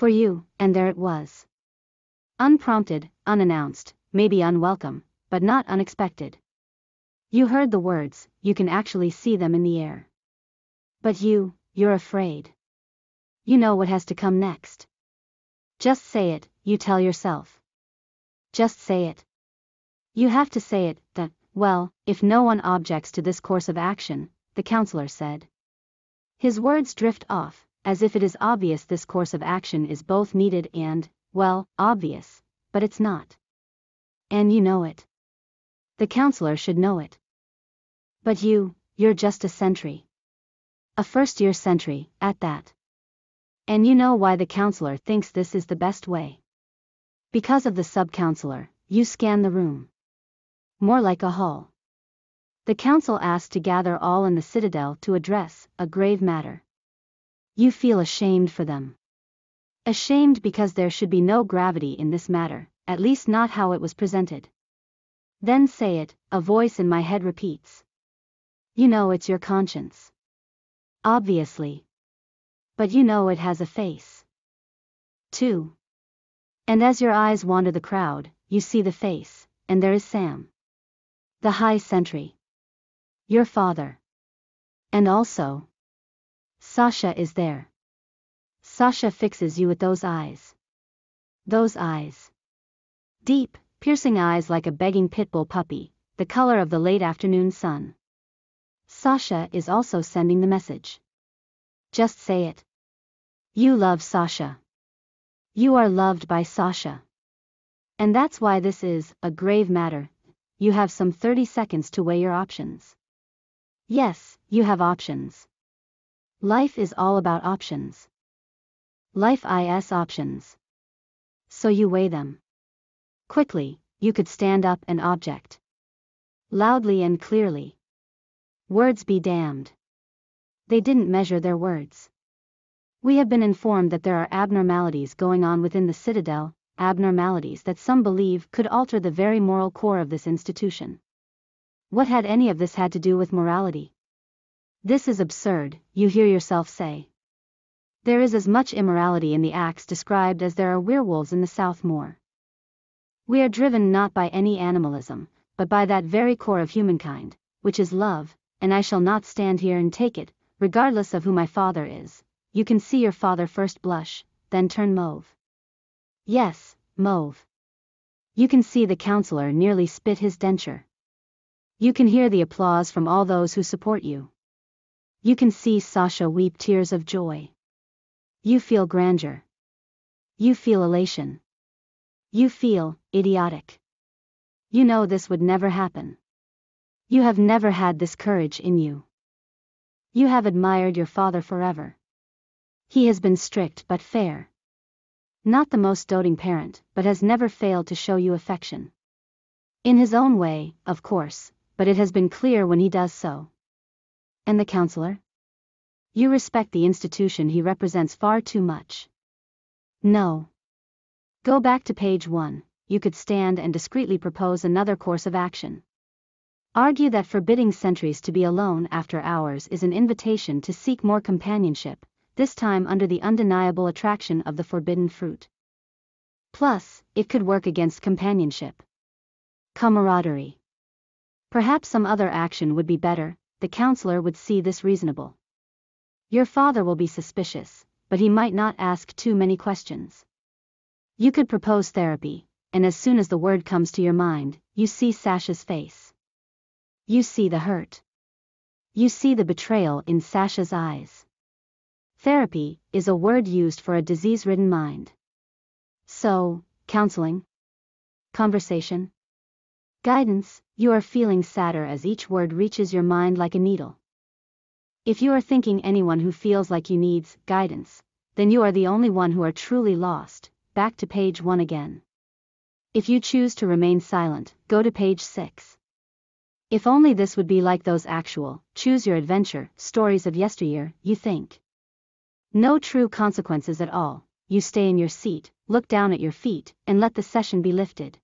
For you, and there it was. Unprompted, unannounced, maybe unwelcome, but not unexpected. You heard the words, you can actually see them in the air. But you, you're afraid. You know what has to come next. Just say it, you tell yourself. Just say it. You have to say it, that, well, if no one objects to this course of action, the counselor said. His words drift off, as if it is obvious this course of action is both needed and, well, obvious, but it's not. And you know it. The counselor should know it. But you, you're just a sentry. A first year sentry, at that. And you know why the counselor thinks this is the best way. Because of the sub counselor, you scan the room. More like a hall. The council asked to gather all in the citadel to address a grave matter. You feel ashamed for them. Ashamed because there should be no gravity in this matter, at least not how it was presented. Then say it, a voice in my head repeats. You know it's your conscience. Obviously. But you know it has a face. 2. And as your eyes wander the crowd, you see the face, and there is Sam. The high sentry. Your father. And also. Sasha is there. Sasha fixes you with those eyes. Those eyes. Deep, piercing eyes like a begging pit bull puppy, the color of the late afternoon sun. Sasha is also sending the message. Just say it. You love Sasha. You are loved by Sasha. And that's why this is a grave matter. You have some 30 seconds to weigh your options. Yes, you have options. Life is all about options. Life is options. So you weigh them. Quickly, you could stand up and object. Loudly and clearly. Words be damned. They didn't measure their words. We have been informed that there are abnormalities going on within the citadel, abnormalities that some believe could alter the very moral core of this institution. What had any of this had to do with morality? This is absurd, you hear yourself say. There is as much immorality in the acts described as there are werewolves in the South Moor. We are driven not by any animalism, but by that very core of humankind, which is love, and I shall not stand here and take it, regardless of who my father is. You can see your father first blush, then turn mauve. Yes, mauve. You can see the counselor nearly spit his denture. You can hear the applause from all those who support you. You can see Sasha weep tears of joy. You feel grandeur. You feel elation. You feel idiotic. You know this would never happen. You have never had this courage in you. You have admired your father forever. He has been strict but fair. Not the most doting parent, but has never failed to show you affection. In his own way, of course, but it has been clear when he does so. And the counselor? You respect the institution he represents far too much. No. Go back to page 1, you could stand and discreetly propose another course of action. Argue that forbidding sentries to be alone after hours is an invitation to seek more companionship, this time under the undeniable attraction of the forbidden fruit. Plus, it could work against companionship. Camaraderie. Perhaps some other action would be better, the counselor would see this reasonable. Your father will be suspicious, but he might not ask too many questions. You could propose therapy, and as soon as the word comes to your mind, you see Sasha's face. You see the hurt. You see the betrayal in Sasha's eyes. Therapy is a word used for a disease ridden mind. So, counseling, conversation, guidance, you are feeling sadder as each word reaches your mind like a needle. If you are thinking anyone who feels like you needs guidance, then you are the only one who are truly lost. Back to page 1 again. If you choose to remain silent, go to page 6. If only this would be like those actual, choose your adventure, stories of yesteryear, you think. No true consequences at all, you stay in your seat, look down at your feet, and let the session be lifted.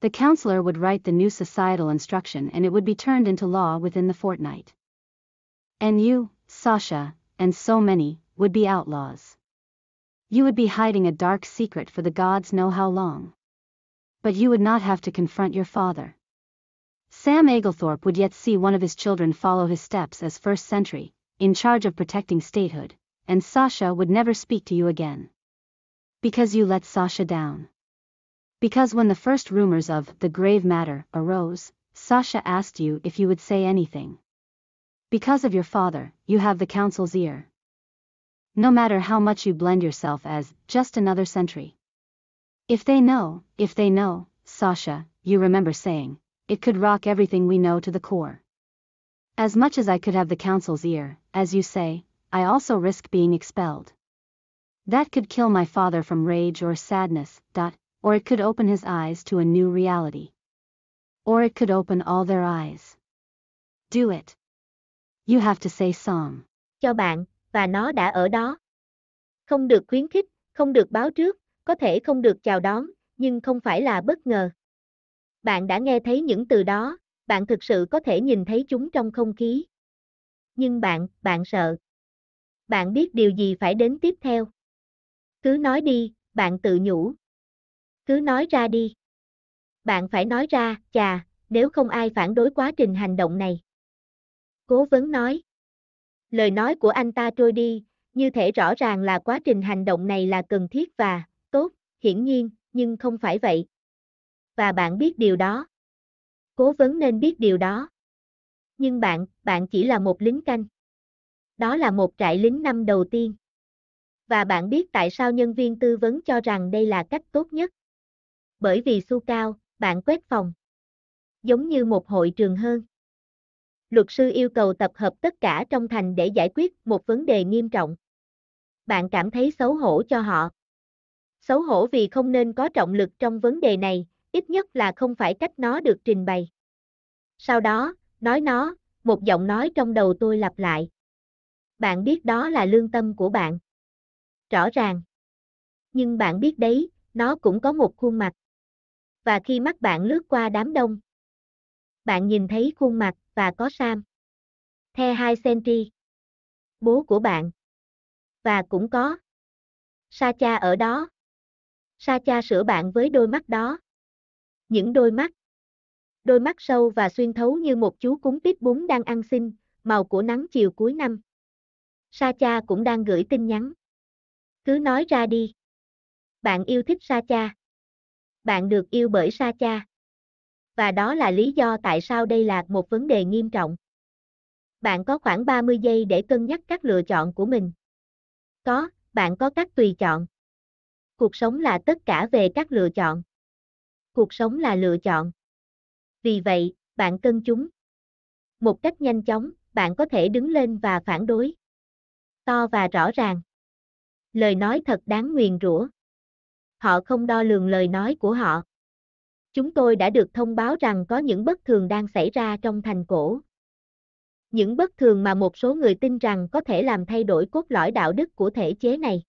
The counselor would write the new societal instruction and it would be turned into law within the fortnight. And you, Sasha, and so many, would be outlaws. You would be hiding a dark secret for the gods know how long. But you would not have to confront your father. Sam Aglethorpe would yet see one of his children follow his steps as first sentry, in charge of protecting statehood, and Sasha would never speak to you again. Because you let Sasha down. Because when the first rumors of the grave matter arose, Sasha asked you if you would say anything. Because of your father, you have the council's ear. No matter how much you blend yourself as just another sentry. If they know, if they know, Sasha, you remember saying, it could rock everything we know to the core. As much as I could have the council's ear, as you say, I also risk being expelled. That could kill my father from rage or sadness, dot, or it could open his eyes to a new reality. Or it could open all their eyes. Do it. You have to say song. Cho bạn, và nó đã ở đó. Không được khuyến khích, không được báo trước, có thể không được chào đón, nhưng không phải là bất ngờ. Bạn đã nghe thấy những từ đó, bạn thực sự có thể nhìn thấy chúng trong không khí. Nhưng bạn, bạn sợ. Bạn biết điều gì phải đến tiếp theo. Cứ nói đi, bạn tự nhủ. Cứ nói ra đi. Bạn phải nói ra, chà, nếu không ai phản đối quá trình hành động này. Cố vấn nói. Lời nói của anh ta trôi đi, như thể rõ ràng là quá trình hành động này là cần thiết và tốt, hiển nhiên, nhưng không phải vậy. Và bạn biết điều đó. Cố vấn nên biết điều đó. Nhưng bạn, bạn chỉ là một lính canh. Đó là một trại lính năm đầu tiên. Và bạn biết tại sao nhân viên tư vấn cho rằng đây là cách tốt nhất. Bởi vì xu cao, bạn quét phòng. Giống như một hội trường hơn luật sư yêu cầu tập hợp tất cả trong thành để giải quyết một vấn đề nghiêm trọng. Bạn cảm thấy xấu hổ cho họ. Xấu hổ vì không nên có trọng lực trong vấn đề này, ít nhất là không phải cách nó được trình bày. Sau đó, nói nó, một giọng nói trong đầu tôi lặp lại. Bạn biết đó là lương tâm của bạn. Rõ ràng. Nhưng bạn biết đấy, nó cũng có một khuôn mặt. Và khi mắt bạn lướt qua đám đông, bạn nhìn thấy khuôn mặt, và có Sam. The hai Sentry. Bố của bạn. Và cũng có. Sacha ở đó. Sacha sửa bạn với đôi mắt đó. Những đôi mắt. Đôi mắt sâu và xuyên thấu như một chú cúng tít bún đang ăn xin, màu của nắng chiều cuối năm. Sacha cũng đang gửi tin nhắn. Cứ nói ra đi. Bạn yêu thích Sacha. Bạn được yêu bởi Sa Cha và đó là lý do tại sao đây là một vấn đề nghiêm trọng. Bạn có khoảng 30 giây để cân nhắc các lựa chọn của mình. Có, bạn có các tùy chọn. Cuộc sống là tất cả về các lựa chọn. Cuộc sống là lựa chọn. Vì vậy, bạn cân chúng. Một cách nhanh chóng, bạn có thể đứng lên và phản đối. To và rõ ràng. Lời nói thật đáng nguyền rủa. Họ không đo lường lời nói của họ. Chúng tôi đã được thông báo rằng có những bất thường đang xảy ra trong thành cổ. Những bất thường mà một số người tin rằng có thể làm thay đổi cốt lõi đạo đức của thể chế này.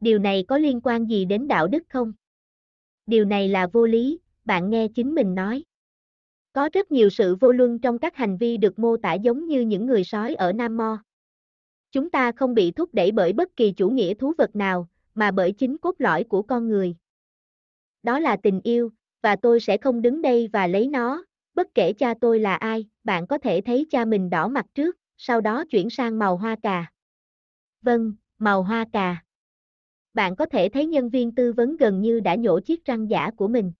Điều này có liên quan gì đến đạo đức không? Điều này là vô lý, bạn nghe chính mình nói. Có rất nhiều sự vô luân trong các hành vi được mô tả giống như những người sói ở Nam Mo. Chúng ta không bị thúc đẩy bởi bất kỳ chủ nghĩa thú vật nào, mà bởi chính cốt lõi của con người. Đó là tình yêu, và tôi sẽ không đứng đây và lấy nó, bất kể cha tôi là ai, bạn có thể thấy cha mình đỏ mặt trước, sau đó chuyển sang màu hoa cà. Vâng, màu hoa cà. Bạn có thể thấy nhân viên tư vấn gần như đã nhổ chiếc răng giả của mình.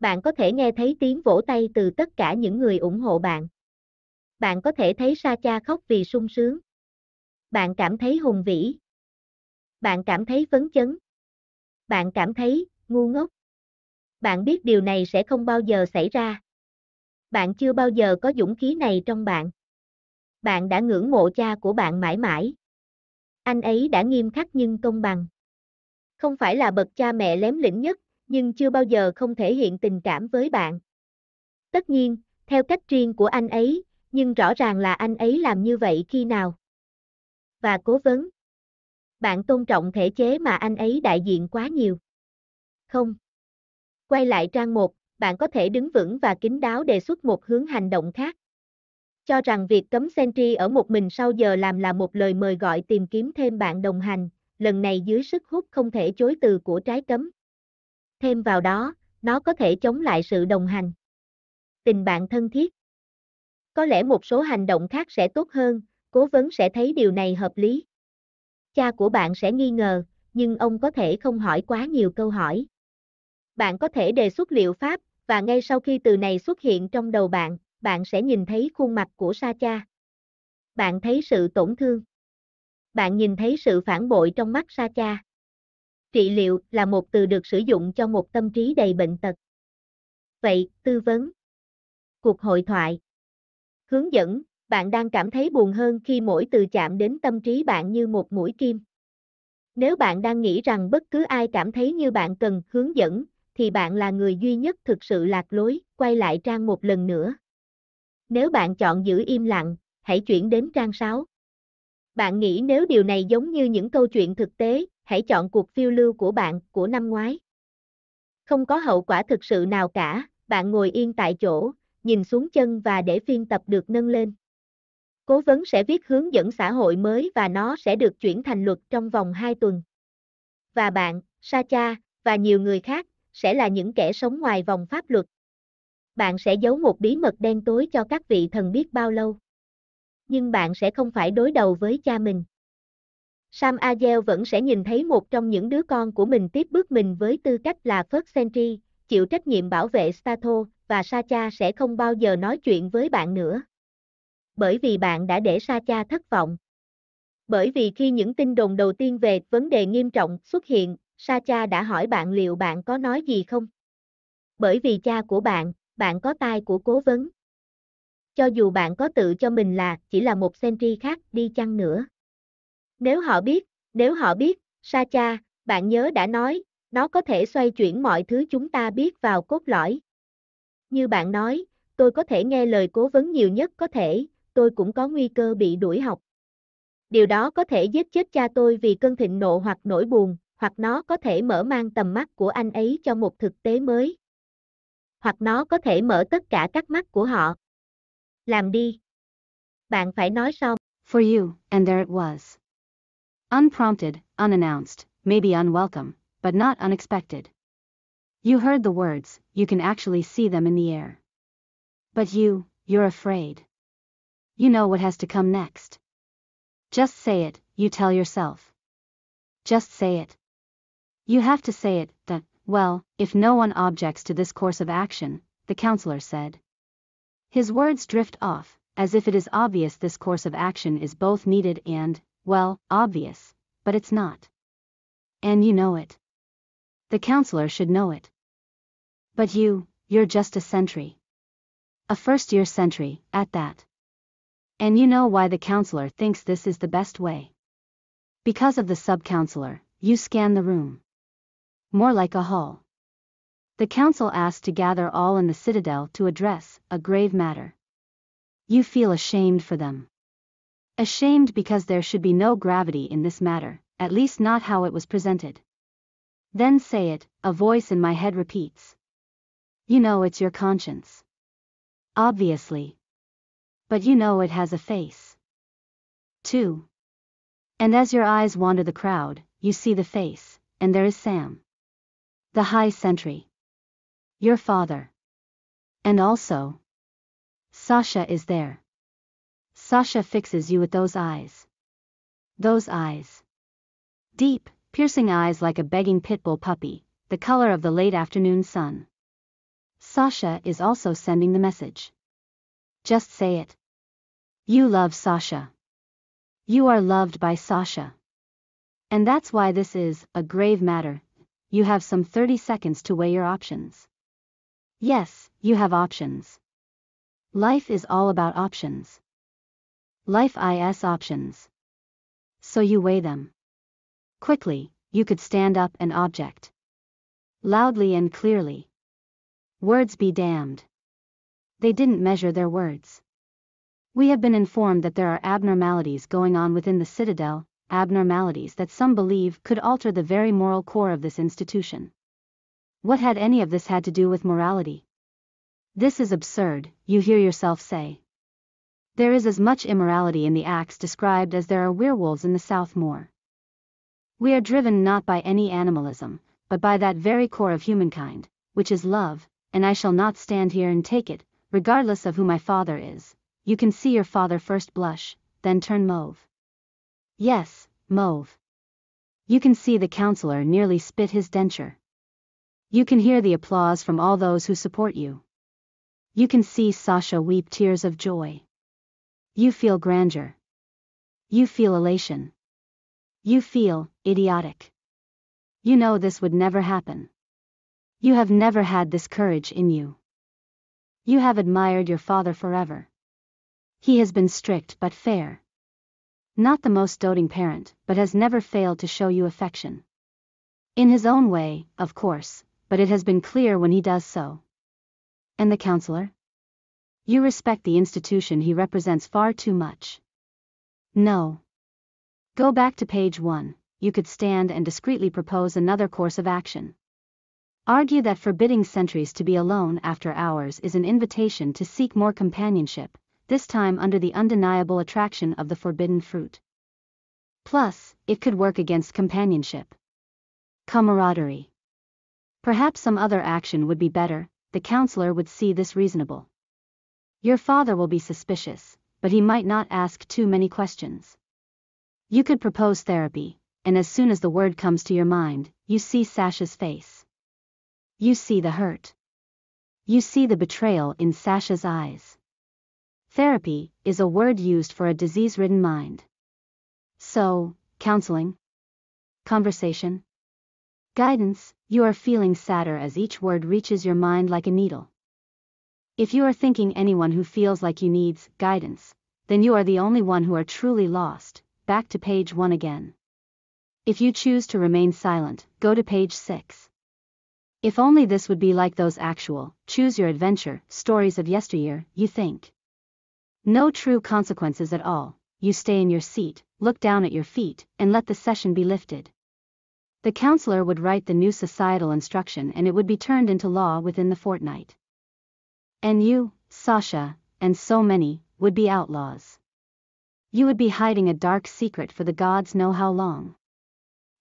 Bạn có thể nghe thấy tiếng vỗ tay từ tất cả những người ủng hộ bạn. Bạn có thể thấy Sa cha khóc vì sung sướng. Bạn cảm thấy hùng vĩ. Bạn cảm thấy phấn chấn. Bạn cảm thấy ngu ngốc bạn biết điều này sẽ không bao giờ xảy ra. Bạn chưa bao giờ có dũng khí này trong bạn. Bạn đã ngưỡng mộ cha của bạn mãi mãi. Anh ấy đã nghiêm khắc nhưng công bằng. Không phải là bậc cha mẹ lém lĩnh nhất, nhưng chưa bao giờ không thể hiện tình cảm với bạn. Tất nhiên, theo cách riêng của anh ấy, nhưng rõ ràng là anh ấy làm như vậy khi nào. Và cố vấn. Bạn tôn trọng thể chế mà anh ấy đại diện quá nhiều. Không. Quay lại trang 1, bạn có thể đứng vững và kín đáo đề xuất một hướng hành động khác. Cho rằng việc cấm Sentry ở một mình sau giờ làm là một lời mời gọi tìm kiếm thêm bạn đồng hành, lần này dưới sức hút không thể chối từ của trái cấm. Thêm vào đó, nó có thể chống lại sự đồng hành. Tình bạn thân thiết. Có lẽ một số hành động khác sẽ tốt hơn, cố vấn sẽ thấy điều này hợp lý. Cha của bạn sẽ nghi ngờ, nhưng ông có thể không hỏi quá nhiều câu hỏi. Bạn có thể đề xuất liệu pháp, và ngay sau khi từ này xuất hiện trong đầu bạn, bạn sẽ nhìn thấy khuôn mặt của Sa Cha. Bạn thấy sự tổn thương. Bạn nhìn thấy sự phản bội trong mắt Sa Cha. Trị liệu là một từ được sử dụng cho một tâm trí đầy bệnh tật. Vậy, tư vấn. Cuộc hội thoại. Hướng dẫn, bạn đang cảm thấy buồn hơn khi mỗi từ chạm đến tâm trí bạn như một mũi kim. Nếu bạn đang nghĩ rằng bất cứ ai cảm thấy như bạn cần hướng dẫn, thì bạn là người duy nhất thực sự lạc lối, quay lại trang một lần nữa. Nếu bạn chọn giữ im lặng, hãy chuyển đến trang 6. Bạn nghĩ nếu điều này giống như những câu chuyện thực tế, hãy chọn cuộc phiêu lưu của bạn của năm ngoái. Không có hậu quả thực sự nào cả, bạn ngồi yên tại chỗ, nhìn xuống chân và để phiên tập được nâng lên. Cố vấn sẽ viết hướng dẫn xã hội mới và nó sẽ được chuyển thành luật trong vòng 2 tuần. Và bạn, Sacha, và nhiều người khác, sẽ là những kẻ sống ngoài vòng pháp luật. Bạn sẽ giấu một bí mật đen tối cho các vị thần biết bao lâu. Nhưng bạn sẽ không phải đối đầu với cha mình. Sam Agel vẫn sẽ nhìn thấy một trong những đứa con của mình tiếp bước mình với tư cách là First Sentry, chịu trách nhiệm bảo vệ Stato, và Sacha sẽ không bao giờ nói chuyện với bạn nữa. Bởi vì bạn đã để sa cha thất vọng. Bởi vì khi những tin đồn đầu tiên về vấn đề nghiêm trọng xuất hiện, sa cha đã hỏi bạn liệu bạn có nói gì không? Bởi vì cha của bạn, bạn có tai của cố vấn. Cho dù bạn có tự cho mình là chỉ là một sentry khác đi chăng nữa. Nếu họ biết, nếu họ biết, sa cha, bạn nhớ đã nói, nó có thể xoay chuyển mọi thứ chúng ta biết vào cốt lõi. Như bạn nói, tôi có thể nghe lời cố vấn nhiều nhất có thể, tôi cũng có nguy cơ bị đuổi học. Điều đó có thể giết chết cha tôi vì cơn thịnh nộ hoặc nỗi buồn, hoặc nó có thể mở mang tầm mắt của anh ấy cho một thực tế mới. Hoặc nó có thể mở tất cả các mắt của họ. Làm đi. Bạn phải nói xong. For you, and there it was. Unprompted, unannounced, maybe unwelcome, but not unexpected. You heard the words, you can actually see them in the air. But you, you're afraid. You know what has to come next. Just say it, you tell yourself. Just say it. You have to say it, that, well, if no one objects to this course of action, the counselor said. His words drift off, as if it is obvious this course of action is both needed and, well, obvious, but it's not. And you know it. The counselor should know it. But you, you're just a sentry. A first year sentry, at that. And you know why the counselor thinks this is the best way. Because of the sub counselor, you scan the room. More like a hall. The council asked to gather all in the citadel to address a grave matter. You feel ashamed for them. Ashamed because there should be no gravity in this matter, at least not how it was presented. Then say it, a voice in my head repeats. You know it's your conscience. Obviously. But you know it has a face. 2. And as your eyes wander the crowd, you see the face, and there is Sam. The High Sentry. Your father. And also. Sasha is there. Sasha fixes you with those eyes. Those eyes. Deep, piercing eyes like a begging pit bull puppy, the color of the late afternoon sun. Sasha is also sending the message. Just say it. You love Sasha. You are loved by Sasha. And that's why this is a grave matter. You have some 30 seconds to weigh your options. Yes, you have options. Life is all about options. Life is options. So you weigh them. Quickly, you could stand up and object. Loudly and clearly. Words be damned. They didn't measure their words. We have been informed that there are abnormalities going on within the citadel, abnormalities that some believe could alter the very moral core of this institution. What had any of this had to do with morality? This is absurd, you hear yourself say. There is as much immorality in the acts described as there are werewolves in the South Moor. We are driven not by any animalism, but by that very core of humankind, which is love, and I shall not stand here and take it, regardless of who my father is. You can see your father first blush, then turn mauve. Yes, mauve. You can see the counselor nearly spit his denture. You can hear the applause from all those who support you. You can see Sasha weep tears of joy. You feel grandeur. You feel elation. You feel idiotic. You know this would never happen. You have never had this courage in you. You have admired your father forever. He has been strict but fair. Not the most doting parent, but has never failed to show you affection. In his own way, of course, but it has been clear when he does so. And the counselor? You respect the institution he represents far too much. No. Go back to page 1, you could stand and discreetly propose another course of action. Argue that forbidding sentries to be alone after hours is an invitation to seek more companionship, this time under the undeniable attraction of the forbidden fruit. Plus, it could work against companionship. Camaraderie. Perhaps some other action would be better, the counselor would see this reasonable. Your father will be suspicious, but he might not ask too many questions. You could propose therapy, and as soon as the word comes to your mind, you see Sasha's face. You see the hurt. You see the betrayal in Sasha's eyes. Therapy is a word used for a disease ridden mind. So, counseling, conversation, guidance, you are feeling sadder as each word reaches your mind like a needle. If you are thinking anyone who feels like you needs guidance, then you are the only one who are truly lost, back to page 1 again. If you choose to remain silent, go to page 6. If only this would be like those actual, choose your adventure, stories of yesteryear, you think. No true consequences at all, you stay in your seat, look down at your feet, and let the session be lifted. The counselor would write the new societal instruction and it would be turned into law within the fortnight. And you, Sasha, and so many, would be outlaws. You would be hiding a dark secret for the gods know how long.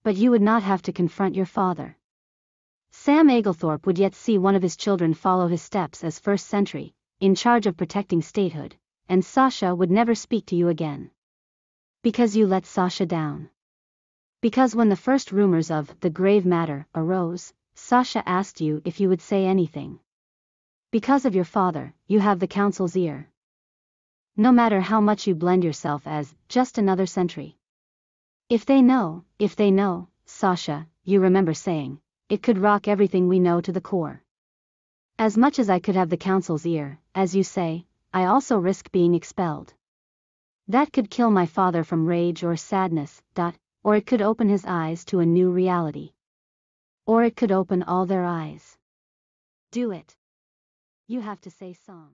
But you would not have to confront your father. Sam Aglethorpe would yet see one of his children follow his steps as first sentry, in charge of protecting statehood, and Sasha would never speak to you again. Because you let Sasha down. Because when the first rumors of the grave matter arose, Sasha asked you if you would say anything. Because of your father, you have the council's ear no matter how much you blend yourself as just another sentry. If they know, if they know, Sasha, you remember saying, it could rock everything we know to the core. As much as I could have the council's ear, as you say, I also risk being expelled. That could kill my father from rage or sadness, dot, or it could open his eyes to a new reality. Or it could open all their eyes. Do it. You have to say song.